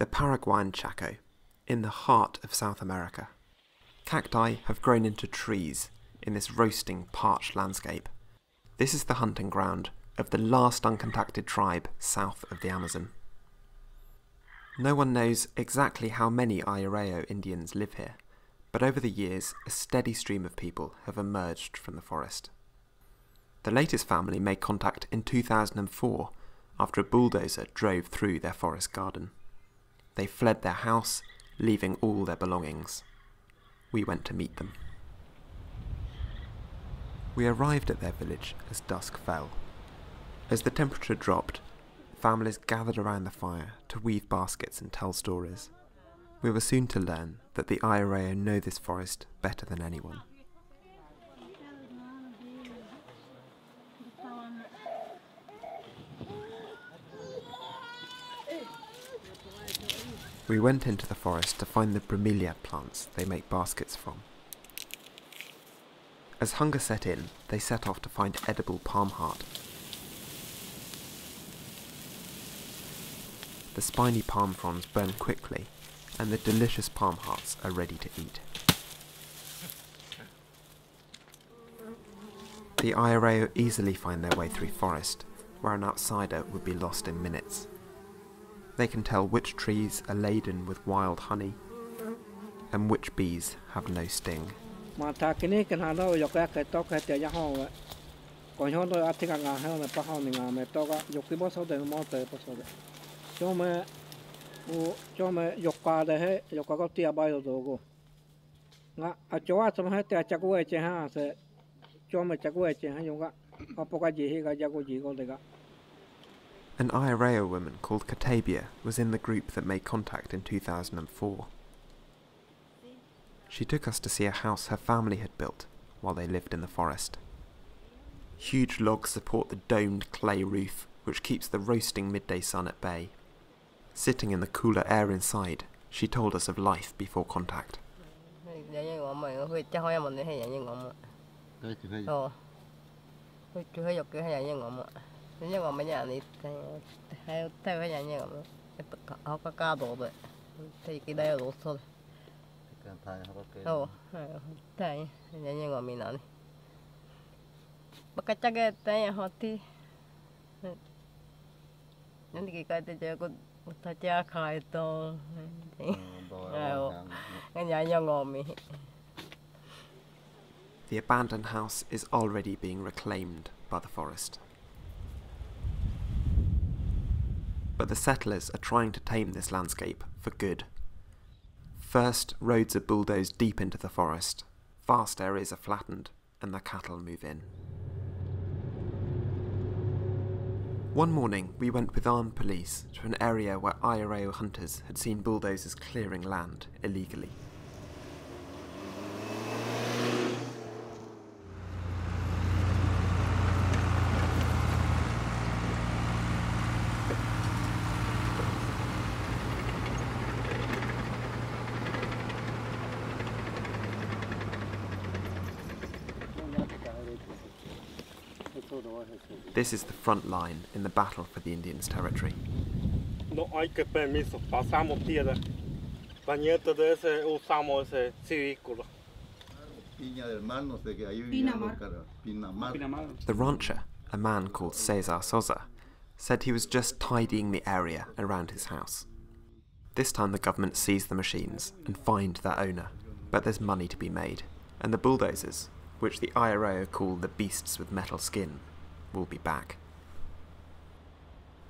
the Paraguayan Chaco, in the heart of South America. Cacti have grown into trees in this roasting, parched landscape. This is the hunting ground of the last uncontacted tribe south of the Amazon. No one knows exactly how many Ayoreo Indians live here, but over the years a steady stream of people have emerged from the forest. The latest family made contact in 2004 after a bulldozer drove through their forest garden. They fled their house, leaving all their belongings. We went to meet them. We arrived at their village as dusk fell. As the temperature dropped, families gathered around the fire to weave baskets and tell stories. We were soon to learn that the Ayoreo know this forest better than anyone. We went into the forest to find the bromeliad plants they make baskets from. As hunger set in, they set off to find edible palm heart. The spiny palm fronds burn quickly, and the delicious palm hearts are ready to eat. The Ayoreo easily find their way through forest, where an outsider would be lost in minutes. They can tell which trees are laden with wild honey, and which bees have no sting. An Ayoreo woman called Katabia was in the group that made contact in 2004. She took us to see a house her family had built while they lived in the forest. Huge logs support the domed clay roof, which keeps the roasting midday sun at bay. Sitting in the cooler air inside, she told us of life before contact. Oh. Oh, tai, ya llegó mi nani. Baka chaga tai hoti. Nanti kita tu jago utaja khai to. Nganya ngomi. The abandoned house is already being reclaimed by the forest. But the settlers are trying to tame this landscape for good. First, roads are bulldozed deep into the forest, vast areas are flattened, and the cattle move in. One morning, we went with armed police to an area where Ayoreo hunters had seen bulldozers clearing land illegally. This is the front line in the battle for the Indians' territory. No hay que permiso, pasamos tierra. Bañete de ese usamos ese círculo. Piña del Mar, no sé qué, ahí vivía los caras. Pinamar. The rancher, a man called Cesar Sosa, said he was just tidying the area around his house. This time the government seized the machines and fined their owner, but there's money to be made, and the bulldozers, which the Ayoreo call the beasts with metal skin, will be back.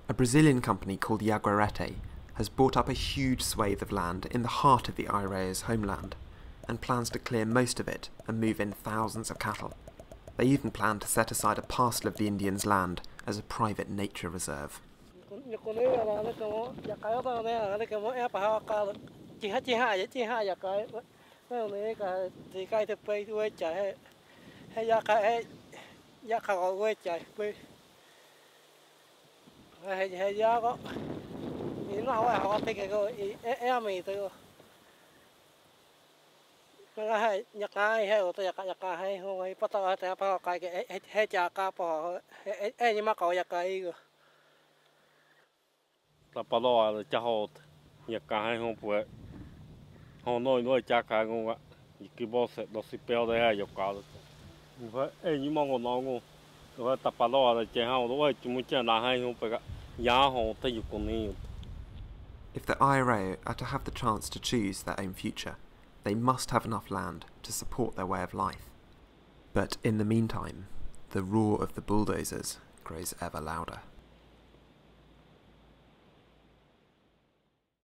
A Brazilian company called Jaguarete has bought up a huge swathe of land in the heart of the Ayoreo's homeland and plans to clear most of it and move in thousands of cattle. They even plan to set aside a parcel of the Indians' land as a private nature reserve. giá khăn ở quê trời, quê. Hay hay gió có ý nó không phải họ thích cái cái ý e, e, em mình tôi cái là hay, nhạc ai hay tôi nhạc nhạc hay. Không hay bắt đầu thì bắt cái cái hay chả cá bỏ hay hay nhưng mà có nhặt cái cơ. Là bắt đầu là chả hot nhạc hay không phải không nói nói chả cá không ạ cái boss nó sẽ béo đấy hay nhạc cá If the Ayoreo are to have the chance to choose their own future, they must have enough land to support their way of life. But in the meantime, the roar of the bulldozers grows ever louder.